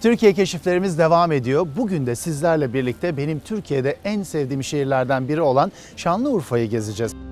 Türkiye keşiflerimiz devam ediyor. Bugün de sizlerle birlikte benim Türkiye'de en sevdiğim şehirlerden biri olan Şanlıurfa'yı gezeceğiz.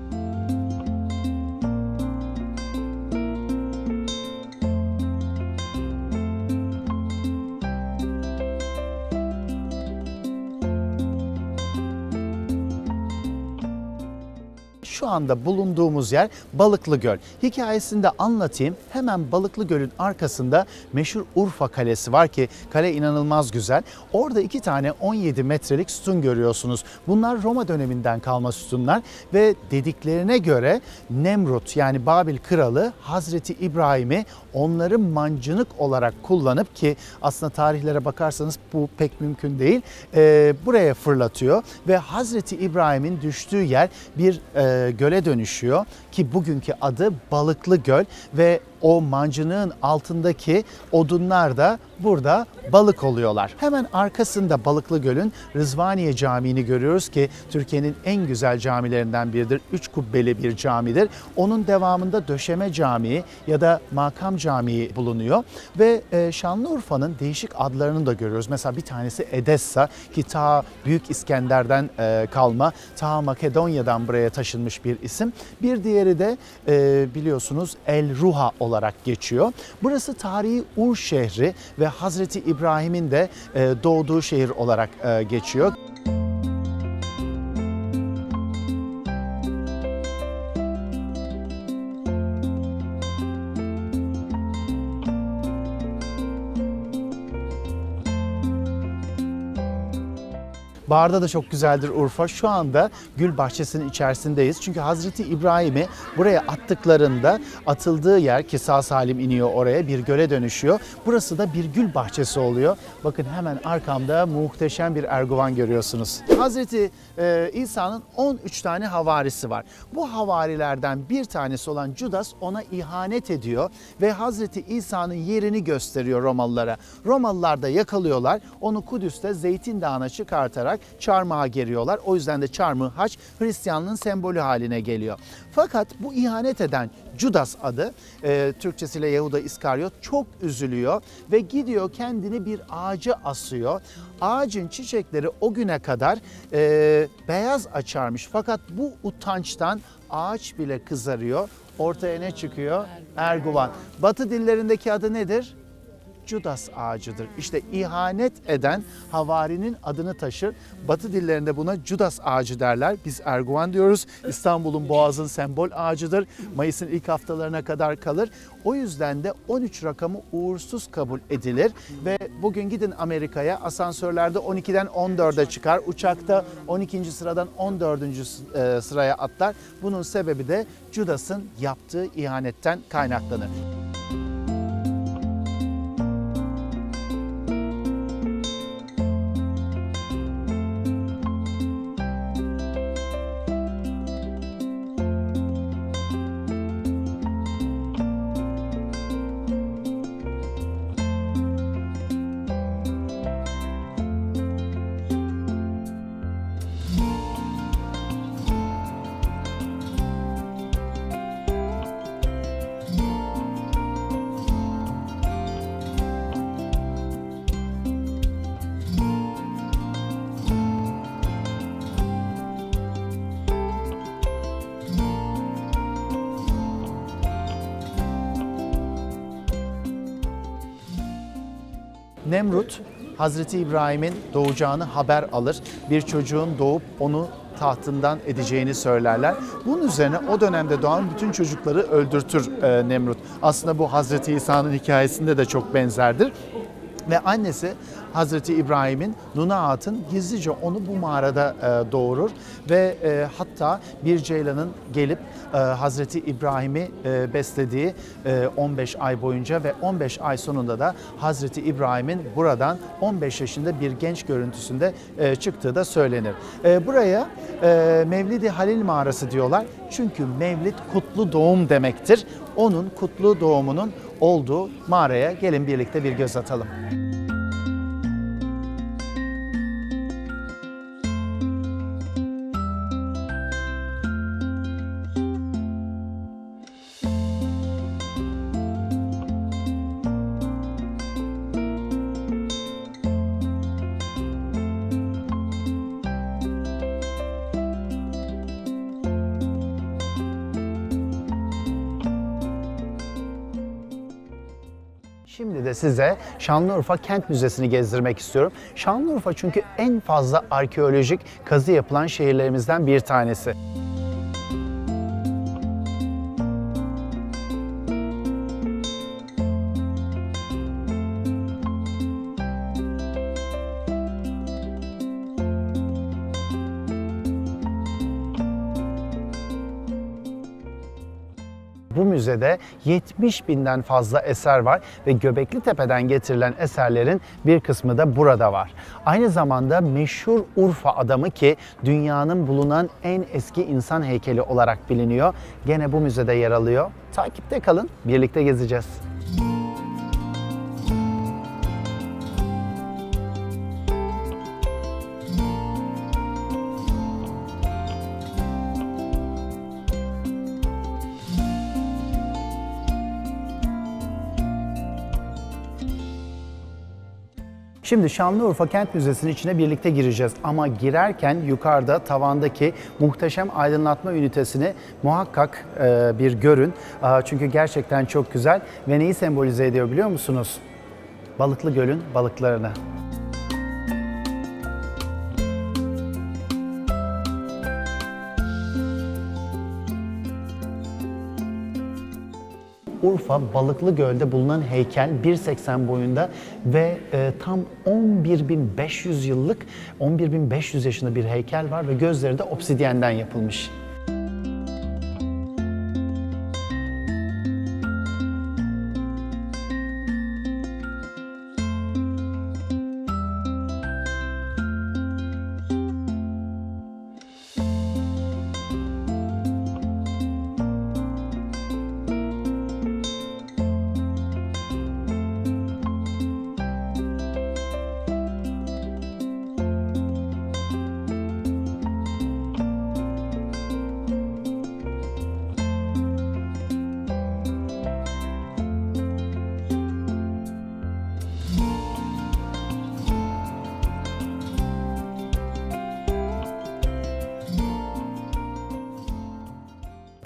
Şu anda bulunduğumuz yer Balıklı Göl. Hikayesini de anlatayım. Hemen Balıklı Göl'ün arkasında meşhur Urfa Kalesi var ki kale inanılmaz güzel. Orada iki tane 17 metrelik sütun görüyorsunuz. Bunlar Roma döneminden kalma sütunlar ve dediklerine göre Nemrut yani Babil kralı Hazreti İbrahim'i onları mancınık olarak kullanıp ki aslında tarihlere bakarsanız bu pek mümkün değil. e, buraya fırlatıyor ve Hazreti İbrahim'in düştüğü yer bir e, göle dönüşüyor ki bugünkü adı Balıklı Göl ve o mancınığın altındaki odunlar da burada balık oluyorlar. Hemen arkasında Balıklı Göl'ün Rızvaniye Camii'ni görüyoruz ki Türkiye'nin en güzel camilerinden biridir. Üç kubbeli bir camidir. Onun devamında Döşeme Camii ya da Makam Camii bulunuyor ve e, Şanlıurfa'nın değişik adlarını da görüyoruz. Mesela bir tanesi Edessa ki ta Büyük İskender'den e, kalma, ta Makedonya'dan buraya taşınmış bir isim. Bir diğeri de e, biliyorsunuz El Ruha olarak geçiyor. Burası tarihi Ur şehri ve Hazreti İbrahim'in de e, doğduğu şehir olarak e, geçiyor. Baharda da çok güzeldir Urfa. Şu anda gül bahçesinin içerisindeyiz. Çünkü Hazreti İbrahim'i buraya attıklarında atıldığı yer ki salim iniyor oraya bir göle dönüşüyor. Burası da bir gül bahçesi oluyor. Bakın hemen arkamda muhteşem bir erguvan görüyorsunuz. Hazreti e, İsa'nın 13 tane havarisi var. Bu havarilerden bir tanesi olan Judas ona ihanet ediyor ve Hazreti İsa'nın yerini gösteriyor Romalılara. Romalılar da yakalıyorlar. Onu Kudüs'te Zeytin Dağı'na çıkartarak çarmıha geriyorlar. O yüzden de çarmıh haç Hristiyanlığın sembolü haline geliyor. Fakat bu ihanet eden Judas adı e, Türkçesiyle Yahuda İskaryot çok üzülüyor ve gidiyor kendini bir ağaca asıyor. Ağacın çiçekleri o güne kadar e, beyaz açarmış fakat bu utançtan ağaç bile kızarıyor. Ortaya ne çıkıyor? Erguvan. Batı dillerindeki adı nedir? Judas ağacıdır. İşte ihanet eden havarinin adını taşır. Batı dillerinde buna Judas ağacı derler. Biz Erguvan diyoruz. İstanbul'un boğazın sembol ağacıdır. Mayıs'ın ilk haftalarına kadar kalır. O yüzden de 13 rakamı uğursuz kabul edilir ve bugün gidin Amerika'ya asansörlerde 12'den 14'e çıkar. Uçakta 12. sıradan 14. e, sıraya atlar. Bunun sebebi de Judas'ın yaptığı ihanetten kaynaklanır. Nemrut Hazreti İbrahim'in doğacağını haber alır. Bir çocuğun doğup onu tahtından edeceğini söylerler. Bunun üzerine o dönemde doğan bütün çocukları öldürtür e, Nemrut. Aslında bu Hazreti İsa'nın hikayesinde de çok benzerdir. Ve annesi Hazreti İbrahim'in Nuna Hatun gizlice onu bu mağarada e, doğurur ve e, hatta bir ceylanın gelip e, Hazreti İbrahim'i e, beslediği e, 15 ay boyunca ve 15 ay sonunda da Hazreti İbrahim'in buradan 15 yaşında bir genç görüntüsünde e, çıktığı da söylenir. E, buraya e, Mevlidi Halil Mağarası diyorlar çünkü Mevlid kutlu doğum demektir. Onun kutlu doğumunun olduğu mağaraya gelin birlikte bir göz atalım. De size Şanlıurfa Kent Müzesi'ni gezdirmek istiyorum. Şanlıurfa çünkü en fazla arkeolojik kazı yapılan şehirlerimizden bir tanesi. Bu müzede 70 binden fazla eser var ve Göbekli Tepe'den getirilen eserlerin bir kısmı da burada var. Aynı zamanda meşhur Urfa adamı ki dünyanın bulunan en eski insan heykeli olarak biliniyor. Gene bu müzede yer alıyor. Takipte kalın, birlikte gezeceğiz. Şimdi Şanlıurfa Kent Müzesi'nin içine birlikte gireceğiz. Ama girerken yukarıda tavandaki muhteşem aydınlatma ünitesini muhakkak e, bir görün. Çünkü gerçekten çok güzel ve neyi sembolize ediyor biliyor musunuz? Balıklı Göl'ün balıklarını. Urfa Balıklı Göl'de bulunan heykel 1.80 boyunda ve e, tam 11.500 yıllık 11.500 yaşında bir heykel var ve gözleri de obsidyenden yapılmış.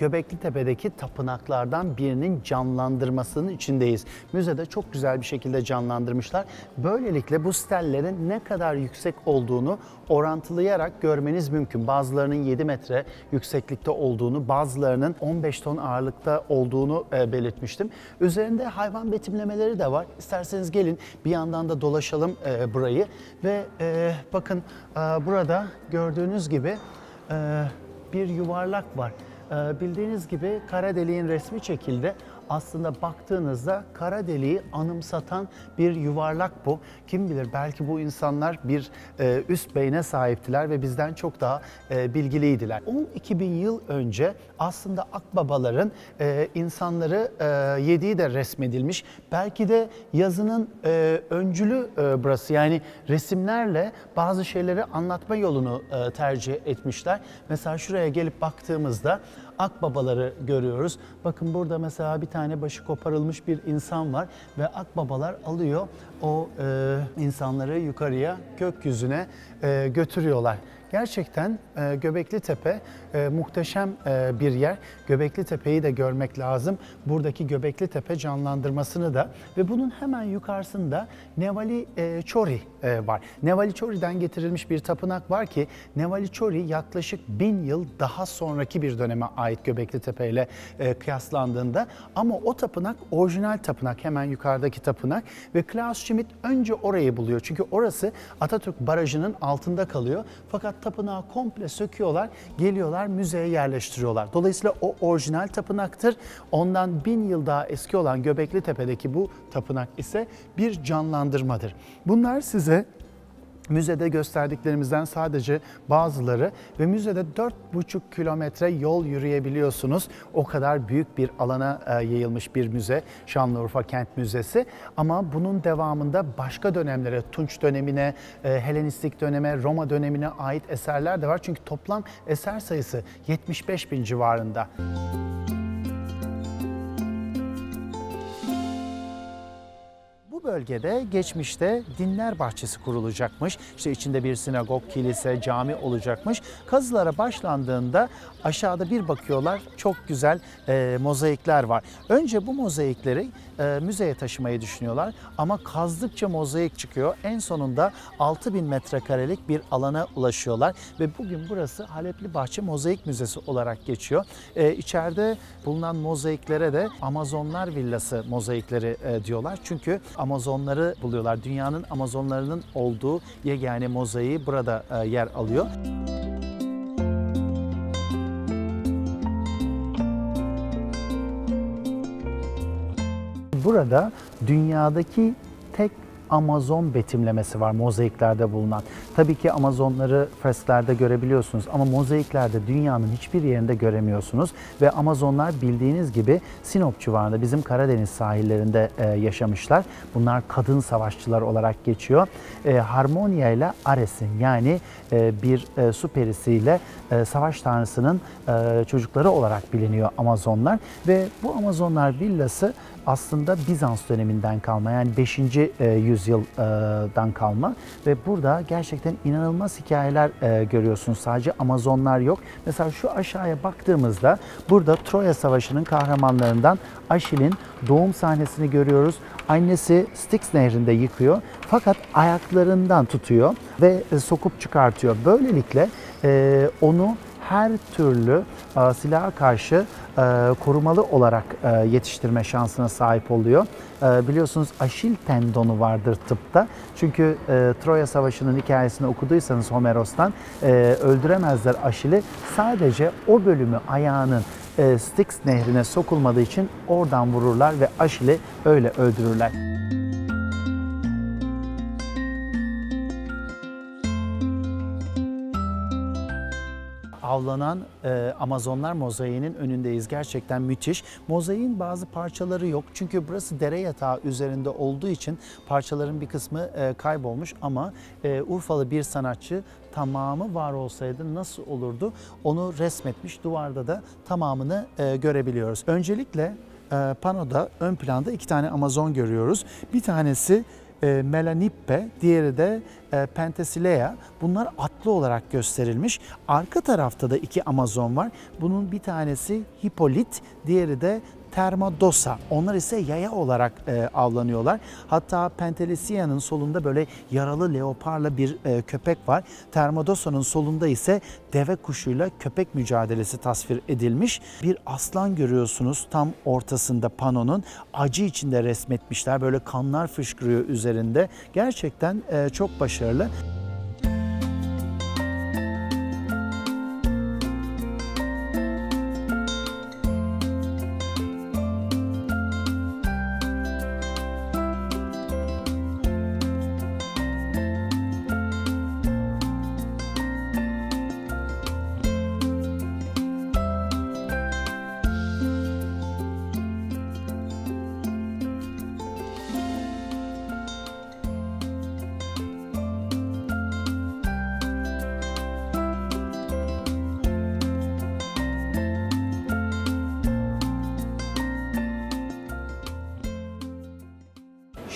Göbekli Tepe'deki tapınaklardan birinin canlandırmasının içindeyiz. Müzede çok güzel bir şekilde canlandırmışlar. Böylelikle bu stellerin ne kadar yüksek olduğunu orantılayarak görmeniz mümkün. Bazılarının 7 metre yükseklikte olduğunu, bazılarının 15 ton ağırlıkta olduğunu e, belirtmiştim. Üzerinde hayvan betimlemeleri de var. İsterseniz gelin bir yandan da dolaşalım e, burayı ve e, bakın burada gördüğünüz gibi bir yuvarlak var. Ee, bildiğiniz gibi kara deliğin resmi çekildi. Aslında baktığınızda kara deliği anımsatan bir yuvarlak bu. Kim bilir belki bu insanlar bir e, üst beyne sahiptiler ve bizden çok daha e, bilgiliydiler. 12 bin yıl önce aslında akbabaların e, insanları e, yediği de resmedilmiş. Belki de yazının e, öncülü e, burası. Yani resimlerle bazı şeyleri anlatma yolunu e, tercih etmişler. Mesela şuraya gelip baktığımızda akbabaları görüyoruz. Bakın burada mesela bir tane başı koparılmış bir insan var ve akbabalar alıyor o e, insanları yukarıya gökyüzüne e, götürüyorlar. Gerçekten e, Göbekli Tepe e, muhteşem e, bir yer. Göbekli Tepe'yi de görmek lazım. Buradaki Göbekli Tepe canlandırmasını da ve bunun hemen yukarısında Nevali e, Çori e, var. Nevali Çori'den getirilmiş bir tapınak var ki Nevali Çori yaklaşık bin yıl daha sonraki bir döneme ait Göbekli Tepe ile e, kıyaslandığında ama o tapınak orijinal tapınak hemen yukarıdaki tapınak ve Klaus Schmidt önce orayı buluyor. Çünkü orası Atatürk Barajı'nın altında kalıyor. Fakat tapınağı komple söküyorlar, geliyorlar müzeye yerleştiriyorlar. Dolayısıyla o orijinal tapınaktır. Ondan bin yıl daha eski olan Göbekli Tepe'deki bu tapınak ise bir canlandırmadır. Bunlar size Müzede gösterdiklerimizden sadece bazıları ve müzede 4,5 kilometre yol yürüyebiliyorsunuz. O kadar büyük bir alana e, yayılmış bir müze Şanlıurfa Kent Müzesi. Ama bunun devamında başka dönemlere, Tunç dönemine, e, Helenistik döneme, Roma dönemine ait eserler de var. Çünkü toplam eser sayısı 75 bin civarında. Bölgede geçmişte dinler bahçesi kurulacakmış. İşte içinde bir sinagog, kilise, cami olacakmış. Kazılara başlandığında aşağıda bir bakıyorlar çok güzel e, mozaikler var. Önce bu mozaikleri e, müzeye taşımayı düşünüyorlar ama kazdıkça mozaik çıkıyor. En sonunda 6000 metrekarelik bir alana ulaşıyorlar ve bugün burası Halepli Bahçe Mozaik Müzesi olarak geçiyor. E, içeride bulunan mozaiklere de Amazonlar Villası mozaikleri e, diyorlar. Çünkü Amazonları buluyorlar. Dünyanın Amazonlarının olduğu yegane mozaiği burada e, yer alıyor. Burada dünyadaki tek Amazon betimlemesi var mozaiklerde bulunan. Tabii ki Amazonları fresklerde görebiliyorsunuz ama mozaiklerde dünyanın hiçbir yerinde göremiyorsunuz. Ve Amazonlar bildiğiniz gibi Sinop civarında bizim Karadeniz sahillerinde e, yaşamışlar. Bunlar kadın savaşçılar olarak geçiyor. E, Harmonia ile Ares'in yani e, bir e, su perisiyle e, savaş tanrısının e, çocukları olarak biliniyor Amazonlar. Ve bu Amazonlar villası aslında Bizans döneminden kalma yani 5. e, yüzyıldan kalma ve burada gerçekten inanılmaz hikayeler e, görüyorsunuz. Sadece Amazonlar yok. Mesela şu aşağıya baktığımızda burada Troya Savaşı'nın kahramanlarından Aşil'in doğum sahnesini görüyoruz. Annesi Styx nehrinde yıkıyor fakat ayaklarından tutuyor ve e, sokup çıkartıyor. Böylelikle e, onu her türlü e, silaha karşı e, korumalı olarak e, yetiştirme şansına sahip oluyor. Biliyorsunuz Aşil tendonu vardır tıpta. Çünkü Troya Savaşı'nın hikayesini okuduysanız Homeros'tan öldüremezler Aşil'i. Sadece o bölümü ayağının Styx nehrine sokulmadığı için oradan vururlar ve Aşil'i öyle öldürürler. Avlanan e, Amazonlar mozaiğinin önündeyiz. Gerçekten müthiş. Mozaiğin bazı parçaları yok. Çünkü burası dere yatağı üzerinde olduğu için parçaların bir kısmı e, kaybolmuş ama e, Urfalı bir sanatçı tamamı var olsaydı nasıl olurdu onu resmetmiş. Duvarda da tamamını e, görebiliyoruz. Öncelikle e, panoda ön planda iki tane Amazon görüyoruz. Bir tanesi e, Melanippe, diğeri de e, Penthesilea. Bunlar atlı olarak gösterilmiş. Arka tarafta da iki Amazon var. Bunun bir tanesi Hippolit, diğeri de Thermodosa. Onlar ise yaya olarak e, avlanıyorlar. Hatta Pentelesia'nın solunda böyle yaralı leoparla bir e, köpek var. Thermodosa'nın solunda ise deve kuşuyla köpek mücadelesi tasvir edilmiş. Bir aslan görüyorsunuz tam ortasında panonun. Acı içinde resmetmişler. Böyle kanlar fışkırıyor üzerinde. Gerçekten e, çok başarılı.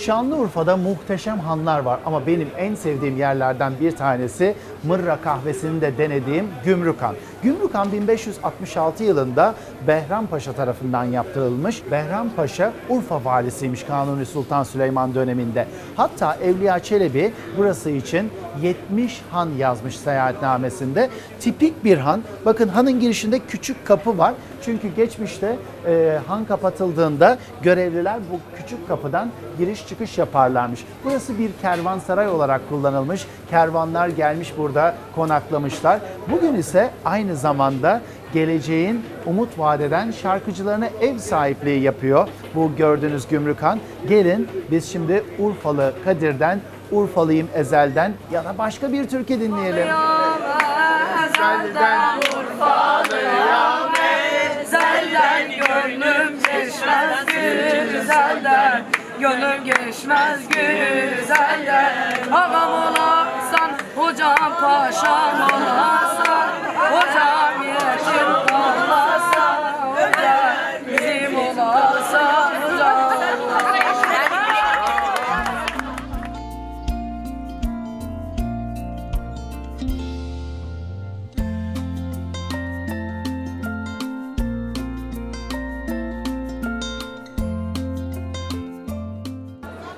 Şanlıurfa'da muhteşem hanlar var ama benim en sevdiğim yerlerden bir tanesi Mırra kahvesini de denediğim Gümrükhan. Gümrükhan 1566 yılında Behram Paşa tarafından yaptırılmış. Behram Paşa Urfa valisiymiş Kanuni Sultan Süleyman döneminde. Hatta Evliya Çelebi burası için 70 han yazmış seyahatnamesinde. Tipik bir han. Bakın hanın girişinde küçük kapı var. Çünkü geçmişte e, han kapatıldığında görevliler bu küçük kapıdan giriş çıkış yaparlarmış. Burası bir kervansaray olarak kullanılmış. Kervanlar gelmiş burada konaklamışlar. Bugün ise aynı zamanda geleceğin umut vadeden şarkıcılarına ev sahipliği yapıyor. Bu gördüğünüz Gümrükhan. Gelin biz şimdi Urfalı Kadir'den Urfalıyım Ezel'den ya da başka bir türkü dinleyelim. Ezelden Urfalıyam Ezelden gönlüm geçmez güzelden Gönlüm geçmez güzelden. Ağam olarsan hocam paşam olarsan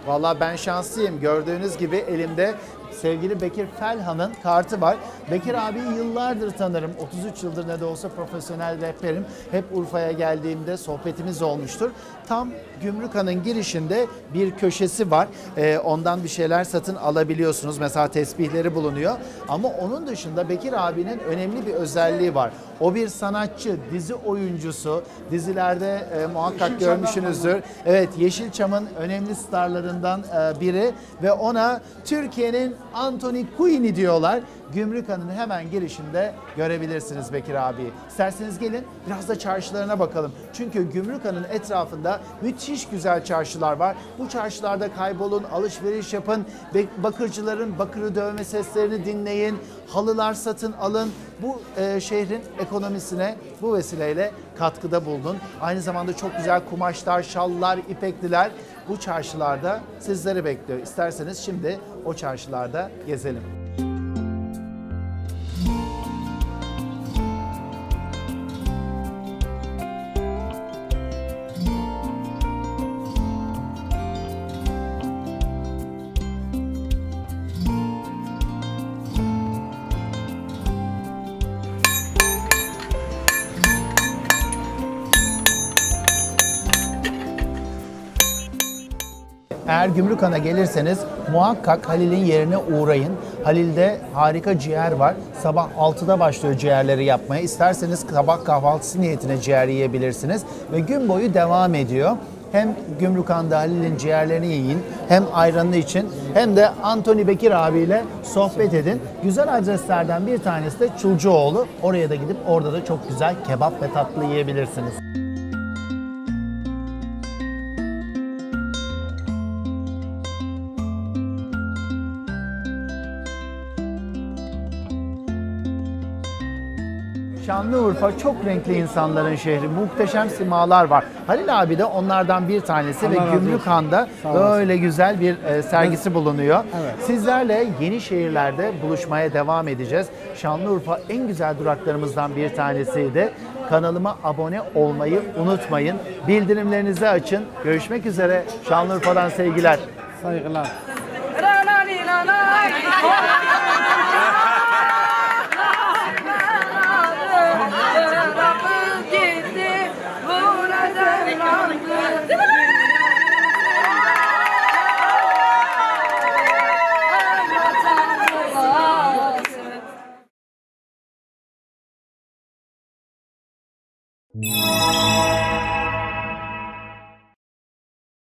Valla ben şanslıyım. Gördüğünüz gibi elimde sevgili Bekir Felhan'ın kartı var. Bekir abiyi yıllardır tanırım. 33 yıldır ne de olsa profesyonel rapperim. Hep Urfa'ya geldiğimde sohbetimiz olmuştur. Tam Gümrükhan'ın girişinde bir köşesi var. Ee, ondan bir şeyler satın alabiliyorsunuz. Mesela tesbihleri bulunuyor. Ama onun dışında Bekir abinin önemli bir özelliği var. O bir sanatçı, dizi oyuncusu. Dizilerde e, muhakkak görmüşsünüzdür. Evet Yeşilçam'ın önemli starlarından e, biri ve ona Türkiye'nin Anthony Queen'i diyorlar. Gümrükhan'ın hemen girişinde görebilirsiniz Bekir abi. İsterseniz gelin biraz da çarşılarına bakalım. Çünkü Gümrükhan'ın etrafında müthiş güzel çarşılar var. Bu çarşılarda kaybolun, alışveriş yapın, bakırcıların bakırı dövme seslerini dinleyin, halılar satın alın. Bu e, şehrin ekonomisine bu vesileyle katkıda bulunun. Aynı zamanda çok güzel kumaşlar, şallar, ipekliler bu çarşılarda sizleri bekliyor. İsterseniz şimdi o çarşılarda gezelim. Eğer Gümrükhan'a gelirseniz muhakkak Halil'in yerine uğrayın. Halil'de harika ciğer var. Sabah 6'da başlıyor ciğerleri yapmaya. İsterseniz sabah kahvaltısı niyetine ciğer yiyebilirsiniz. Ve gün boyu devam ediyor. Hem Gümrükhan'da Halil'in ciğerlerini yiyin, hem ayranını için, hem de Antoni Bekir abiyle sohbet edin. Güzel adreslerden bir tanesi de Çulcuoğlu. Oraya da gidip orada da çok güzel kebap ve tatlı yiyebilirsiniz. Şanlıurfa çok renkli insanların şehri. Muhteşem simalar var. Halil abi de onlardan bir tanesi Allah ve. Gümrükhan'da böyle güzel bir e, sergisi bulunuyor. Evet. Sizlerle yeni şehirlerde buluşmaya devam edeceğiz. Şanlıurfa en güzel duraklarımızdan bir tanesiydi. Kanalıma abone olmayı unutmayın. Bildirimlerinizi açın. Görüşmek üzere. Şanlıurfa'dan sevgiler. Saygılar.